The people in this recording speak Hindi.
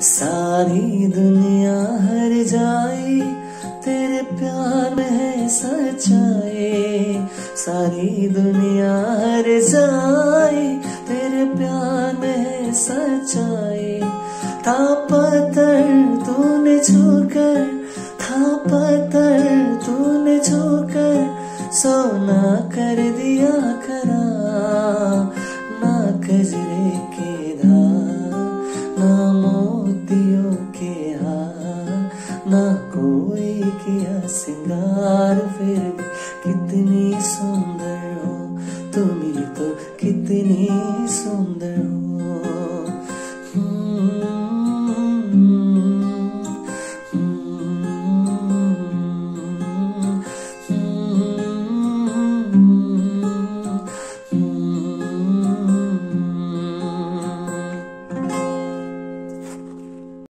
सारी दुनिया हर जाए, तेरे प्यार में है सच्चाई। सारी दुनिया हर जाए, तेरे प्यार में है सच्चाई। था पत्थर तूने छूकर, था पत्थर तूने छूकर, सोना कर दिया खरा ना कजरे के ना कोई किया सिंगार फिर भी। कितनी सुंदर हो तुम तो कितनी सुंदर हो।